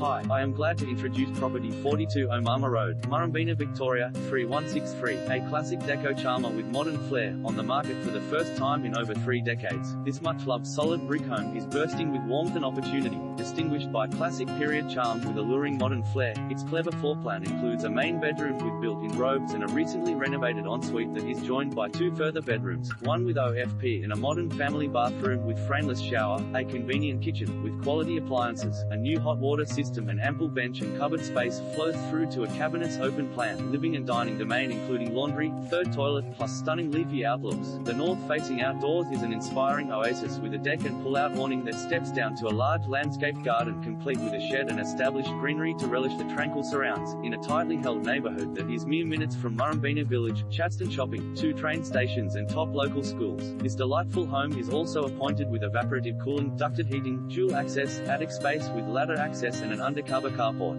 Hi, I am glad to introduce property 42 Omama Road, Murrumbeena, Victoria, 3163, a classic deco charmer with modern flair, on the market for the first time in over three decades. This much-loved solid brick home is bursting with warmth and opportunity, distinguished by classic period charms with alluring modern flair. Its clever floor plan includes a main bedroom with built-in robes and a recently renovated ensuite that is joined by two further bedrooms, one with OFP and a modern family bathroom with frameless shower, a convenient kitchen with quality appliances, a new hot water system system and ample bench and cupboard space flows through to a cabinet's open plan, living and dining domain including laundry, third toilet, plus stunning leafy outlooks. The north-facing outdoors is an inspiring oasis with a deck and pull-out awning that steps down to a large landscape garden complete with a shed and established greenery to relish the tranquil surrounds, in a tightly held neighborhood that is mere minutes from Murrumbeena Village, Chadstone Shopping, two train stations and top local schools. This delightful home is also appointed with evaporative cooling, ducted heating, dual access, attic space with ladder access and undercover carport.